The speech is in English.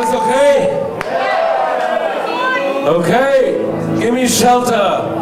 Alles okay? Okay. Give me shelter.